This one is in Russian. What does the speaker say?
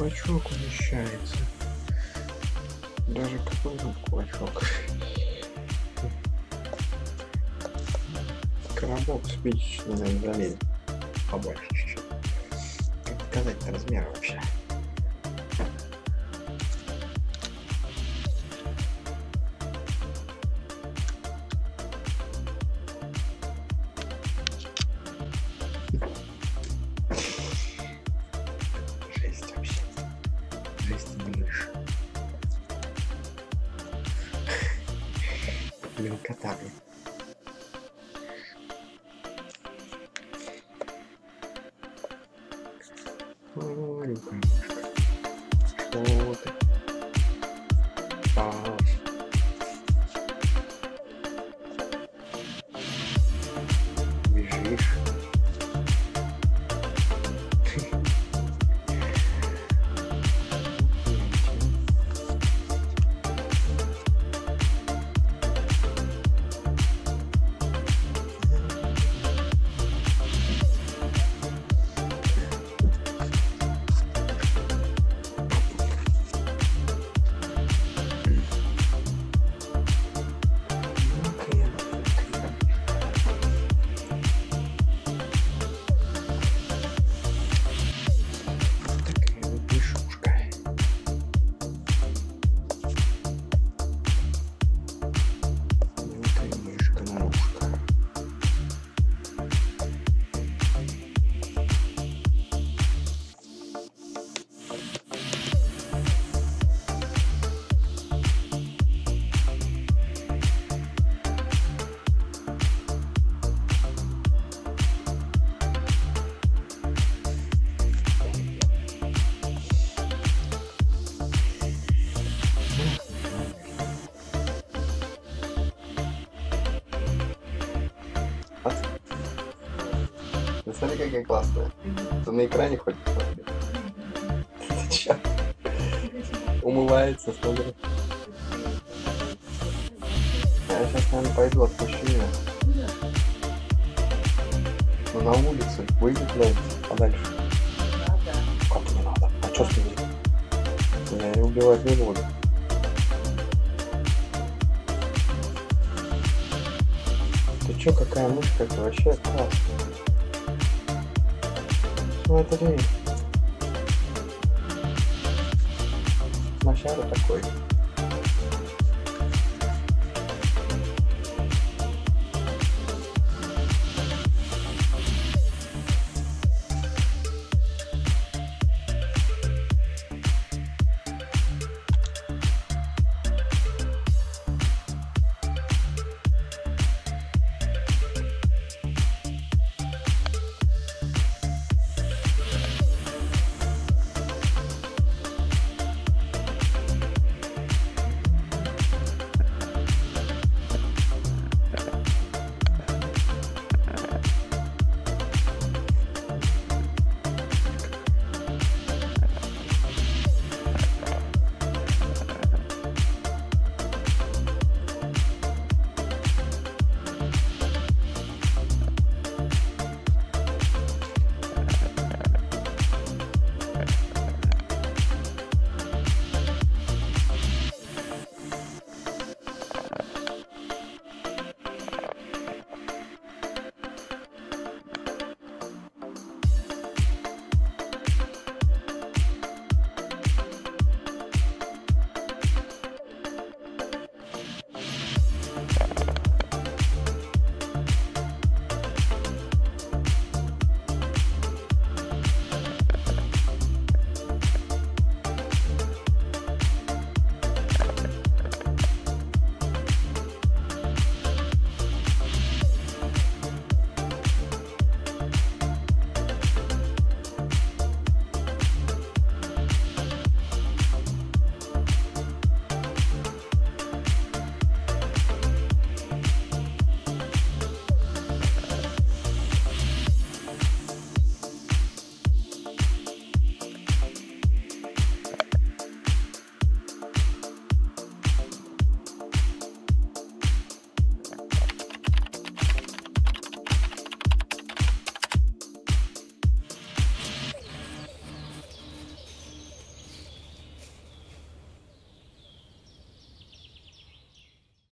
кулачок умещается. Даже какой тут кулачок. Коробок спичечный залезть побольше чуть-чуть. Как показать размер вообще? primeiro catálogo. Ну смотри, какая классная. Ты на экране хоть посмотри. Чё? Умывается, смотри. Я сейчас, наверное, пойду отпущу ее. Ну, на улице. Выйдет, блядь, подальше. Как не надо? А чё с ней? Я ее убивать не буду. Ты чё, какая мышка? Это вообще vai poder machado outra coisa.